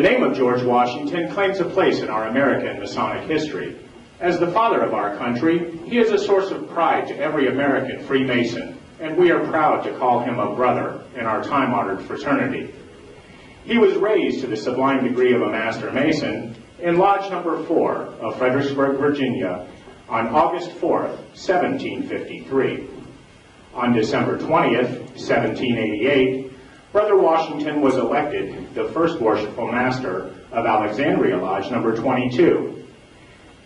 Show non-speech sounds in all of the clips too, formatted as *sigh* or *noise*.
The name of George Washington claims a place in our American Masonic history. As the father of our country, he is a source of pride to every American Freemason, and we are proud to call him a brother in our time-honored fraternity. He was raised to the sublime degree of a Master Mason in Lodge Number 4 of Fredericksburg, Virginia, on August 4, 1753. On December 20, 1788, Brother Washington was elected the first worshipful master of Alexandria Lodge Number 22.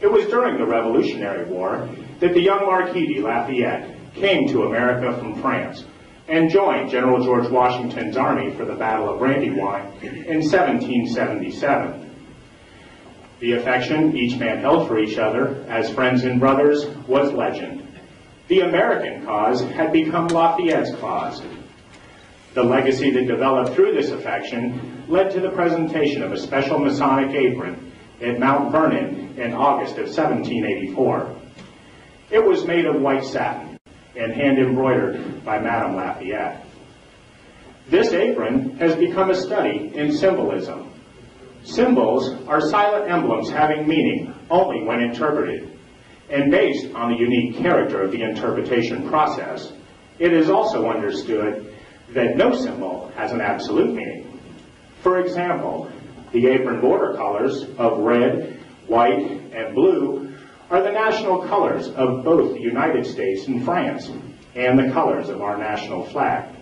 It was during the Revolutionary War that the young Marquis de Lafayette came to America from France and joined General George Washington's army for the Battle of Brandywine in 1777. The affection each man held for each other as friends and brothers was legend. The American cause had become Lafayette's cause. The legacy that developed through this affection led to the presentation of a special Masonic apron at Mount Vernon in August of 1784. It was made of white satin and hand embroidered by Madame Lafayette. This apron has become a study in symbolism Symbols are silent emblems having meaning only when interpreted. And based on the unique character of the interpretation process, it is also understood that no symbol has an absolute meaning. For example, the apron border colors of red, white, and blue are the national colors of both the United States and France, and the colors of our national flag.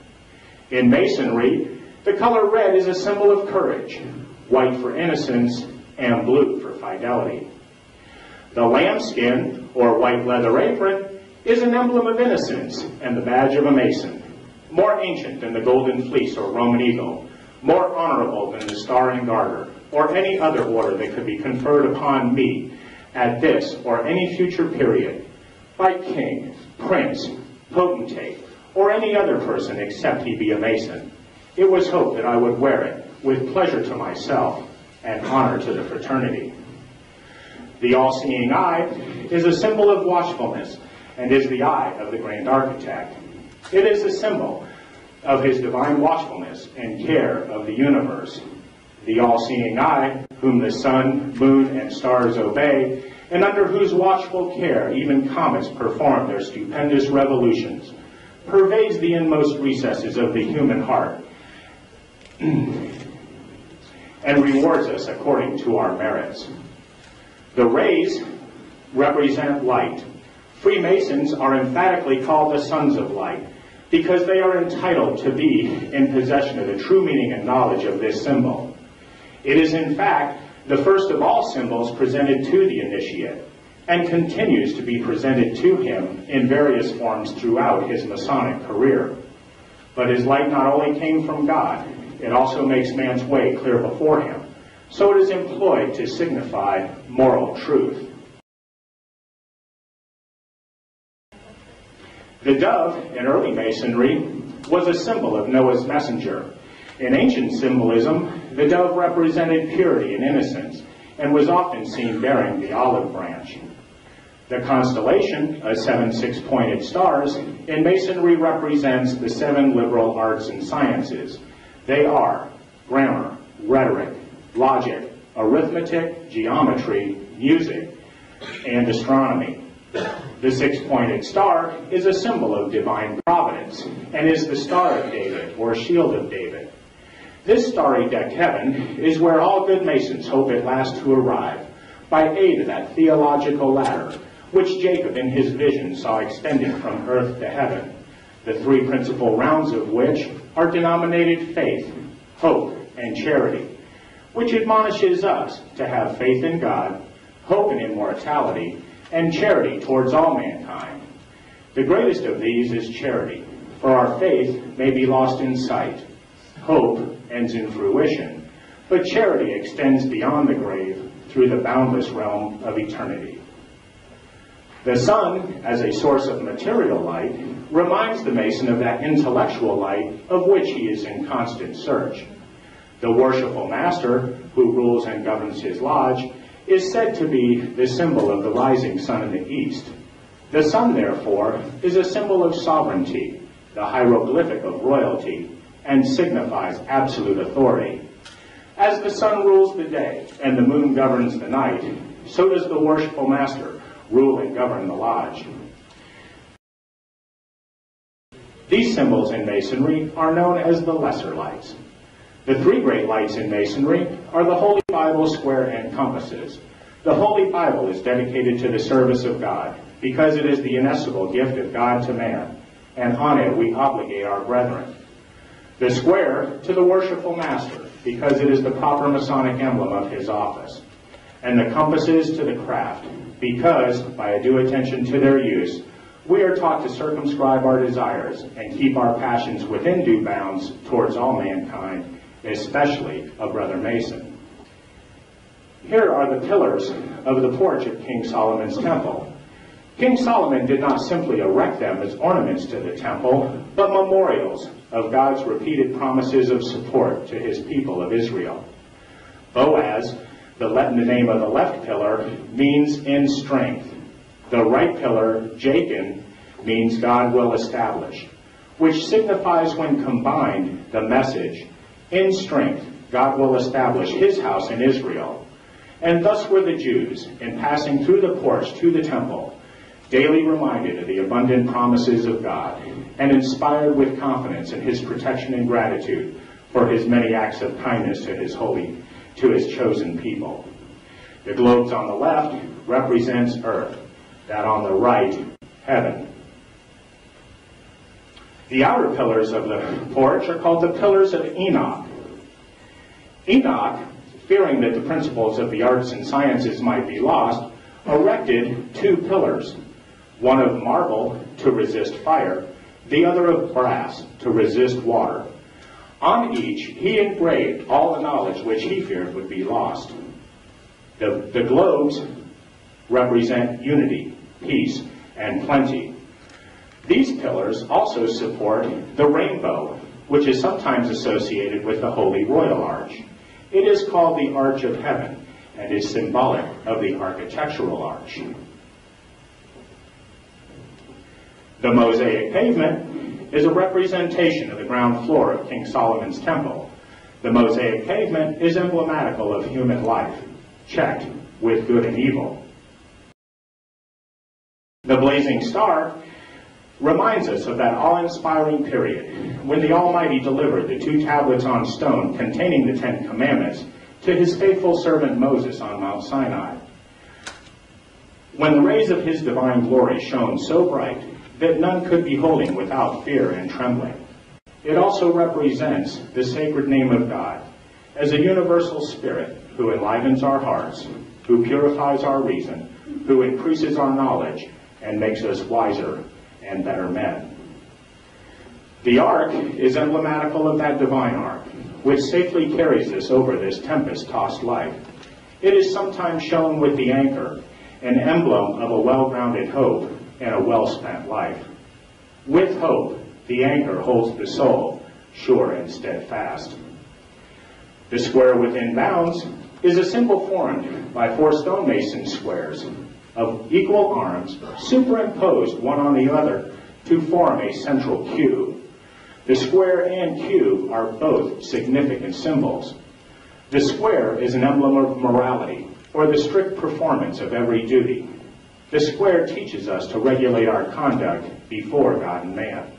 In Masonry, the color red is a symbol of courage, white for innocence, and blue for fidelity. The lambskin, or white leather apron, is an emblem of innocence and the badge of a Mason, more ancient than the golden fleece or Roman eagle, more honorable than the star and garter, or any other order that could be conferred upon me at this or any future period by king, prince, potentate, or any other person except he be a Mason. It was hoped that I would wear it with pleasure to myself and honor to the fraternity. The all-seeing eye is a symbol of watchfulness and is the eye of the grand architect. It is a symbol of his divine watchfulness and care of the universe. The all-seeing eye, whom the sun, moon, and stars obey, and under whose watchful care even comets perform their stupendous revolutions, pervades the inmost recesses of the human heart *clears throat* and rewards us according to our merits. The rays represent light. Freemasons are emphatically called the sons of light because they are entitled to be in possession of the true meaning and knowledge of this symbol. It is in fact the first of all symbols presented to the initiate and continues to be presented to him in various forms throughout his Masonic career. But his light not only came from God, it also makes man's way clear before him. So it is employed to signify moral truth. The dove in early masonry was a symbol of Noah's messenger. In ancient symbolism, the dove represented purity and innocence and was often seen bearing the olive branch. The constellation of seven six-pointed stars in masonry represents the seven liberal arts and sciences, they are grammar, rhetoric, logic, arithmetic, geometry, music, and astronomy. The six-pointed star is a symbol of divine providence and is the Star of David or Shield of David. This starry-decked heaven is where all good Masons hope at last to arrive by aid of that theological ladder which Jacob in his vision saw extending from earth to heaven, the three principal rounds of which are denominated faith, hope, and charity, which admonishes us to have faith in God, hope in immortality, and charity towards all mankind. The greatest of these is charity, for our faith may be lost in sight. Hope ends in fruition, but charity extends beyond the grave through the boundless realm of eternity. The sun, as a source of material light, reminds the Mason of that intellectual light of which he is in constant search. The worshipful master, who rules and governs his lodge, is said to be the symbol of the rising sun in the east. The sun, therefore, is a symbol of sovereignty, the hieroglyphic of royalty, and signifies absolute authority. As the sun rules the day and the moon governs the night, so does the worshipful master rule and govern the lodge. These symbols in Masonry are known as the lesser lights. The three great lights in Masonry are the Holy Bible, square, and compasses. The Holy Bible is dedicated to the service of God because it is the inestimable gift of God to man, and on it we obligate our brethren. The square to the worshipful master because it is the proper Masonic emblem of his office. And the compasses to the craft because, by a due attention to their use, we are taught to circumscribe our desires and keep our passions within due bounds towards all mankind, especially a brother Mason. Here are the pillars of the porch of King Solomon's temple. King Solomon did not simply erect them as ornaments to the temple, but memorials of God's repeated promises of support to his people of Israel. Boaz, the, the name of the left pillar, means in strength. The right pillar, Jachin, means God will establish, which signifies when combined the message, in strength, God will establish his house in Israel. And thus were the Jews, in passing through the porch to the temple, daily reminded of the abundant promises of God, and inspired with confidence in his protection and gratitude for his many acts of kindness to his holy, to his chosen people. The globes on the left represents earth, that on the right, heaven. The outer pillars of the porch are called the pillars of Enoch. Enoch, fearing that the principles of the arts and sciences might be lost, erected two pillars, one of marble to resist fire, the other of brass to resist water. On each he engraved all the knowledge which he feared would be lost. The, the globes represent unity, peace, and plenty. These pillars also support the rainbow, which is sometimes associated with the Holy Royal Arch. It is called the Arch of Heaven and is symbolic of the architectural arch. The mosaic pavement is a representation of the ground floor of King Solomon's temple. The mosaic pavement is emblematical of human life, checked with good and evil. The blazing star reminds us of that awe-inspiring period when the Almighty delivered the two tablets on stone containing the Ten Commandments to his faithful servant Moses on Mount Sinai. When the rays of his divine glory shone so bright that none could behold him without fear and trembling. It also represents the sacred name of God as a universal spirit who enlivens our hearts, who purifies our reason, who increases our knowledge, and makes us wiser and better men. The ark is emblematical of that divine ark, which safely carries us over this tempest-tossed life. It is sometimes shown with the anchor, an emblem of a well-grounded hope and a well-spent life. With hope, the anchor holds the soul sure and steadfast. The square within bounds is a symbol formed by four stonemason squares of equal arms superimposed one on the other to form a central cube. The square and cube are both significant symbols. The square is an emblem of morality, or the strict performance of every duty. The square teaches us to regulate our conduct before God and man.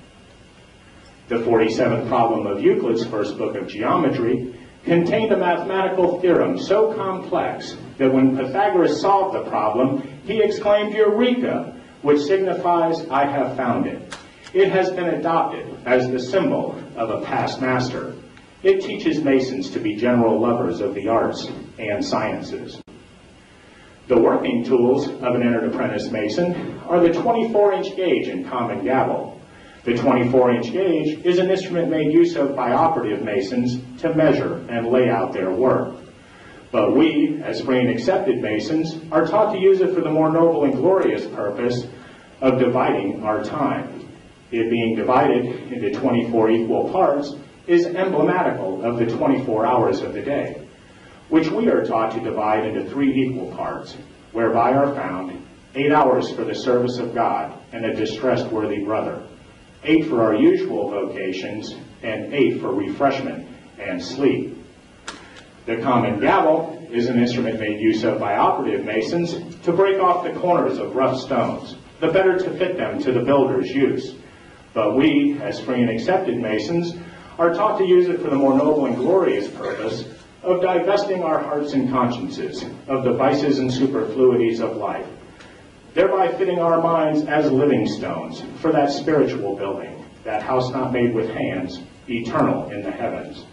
The 47th problem of Euclid's first book of geometry contained a mathematical theorem so complex that when Pythagoras solved the problem, he exclaimed, Eureka, which signifies, I have found it. It has been adopted as the symbol of a past master. It teaches Masons to be general lovers of the arts and sciences. The working tools of an entered apprentice mason are the 24-inch gauge and common gavel. The 24-inch gauge is an instrument made use of by operative masons to measure and lay out their work. But we, as free and accepted masons, are taught to use it for the more noble and glorious purpose of dividing our time. It being divided into 24 equal parts is emblematical of the 24 hours of the day which we are taught to divide into three equal parts, whereby are found eight hours for the service of God and a distressed worthy brother, eight for our usual vocations, and eight for refreshment and sleep. The common gavel is an instrument made use of by operative masons to break off the corners of rough stones, the better to fit them to the builder's use. But we, as free and accepted masons, are taught to use it for the more noble and glorious purpose of divesting our hearts and consciences of the vices and superfluities of life, thereby fitting our minds as living stones for that spiritual building, that house not made with hands, eternal in the heavens.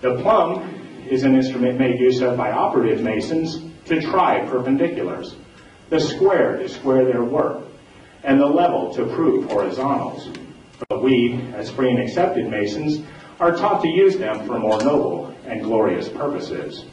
The plumb is an instrument made use of by operative masons to try perpendiculars, the square to square their work, and the level to prove horizontals. But we, as free and accepted masons, are taught to use them for more noble and glorious purposes.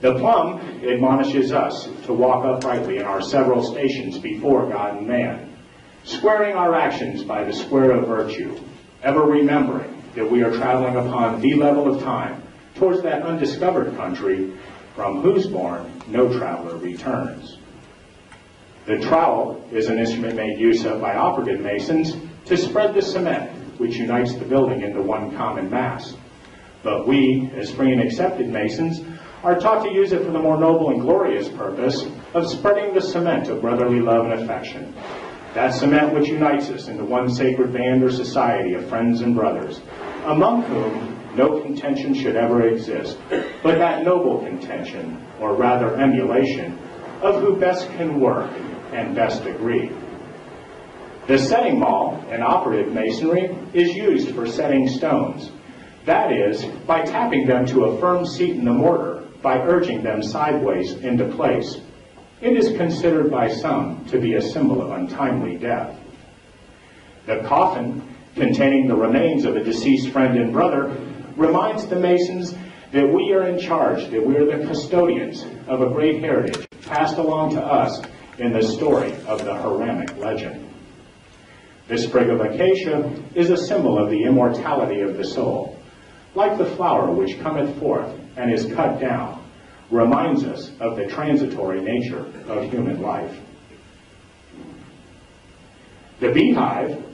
The plumb admonishes us to walk uprightly in our several stations before God and man, squaring our actions by the square of virtue, ever remembering that we are traveling upon the level of time towards that undiscovered country from whose bourne no traveler returns. The trowel is an instrument made use of by operative masons to spread the cement which unites the building into one common mass. But we, as free and accepted masons, are taught to use it for the more noble and glorious purpose of spreading the cement of brotherly love and affection. That cement which unites us into one sacred band or society of friends and brothers, among whom no contention should ever exist, but that noble contention, or rather emulation, of who best can work and best agree. The setting maul in operative masonry is used for setting stones. That is, by tapping them to a firm seat in the mortar, by urging them sideways into place. It is considered by some to be a symbol of untimely death. The coffin, containing the remains of a deceased friend and brother, reminds the Masons that we are in charge, that we are the custodians of a great heritage passed along to us in the story of the Hiramic legend. This sprig of acacia is a symbol of the immortality of the soul. Like the flower which cometh forth and is cut down, reminds us of the transitory nature of human life. The beehive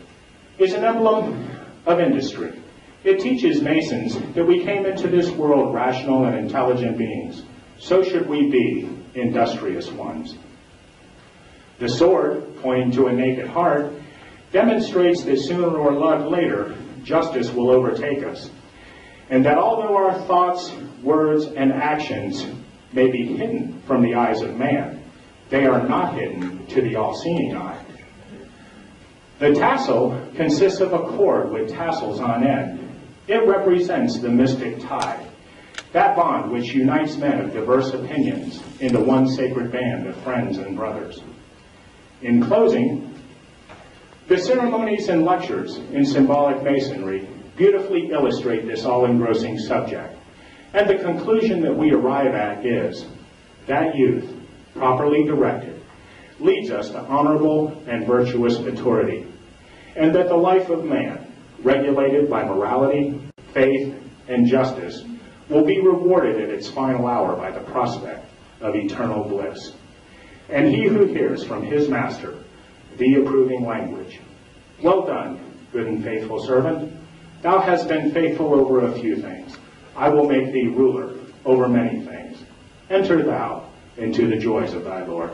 is an emblem of industry. It teaches Masons that we came into this world rational and intelligent beings. So should we be industrious ones. The sword, pointing to a naked heart, demonstrates that sooner or later justice will overtake us. And that although our thoughts, words, and actions may be hidden from the eyes of man, they are not hidden to the all-seeing eye. The tassel consists of a cord with tassels on end. It represents the mystic tie, that bond which unites men of diverse opinions into one sacred band of friends and brothers. In closing, the ceremonies and lectures in symbolic masonry beautifully illustrate this all-engrossing subject. And the conclusion that we arrive at is that youth, properly directed, leads us to honorable and virtuous maturity, and that the life of man, regulated by morality, faith, and justice, will be rewarded at its final hour by the prospect of eternal bliss. And he who hears from his master the approving language, Well done, good and faithful servant. Thou hast been faithful over a few things. I will make thee ruler over many things. Enter thou into the joys of thy Lord.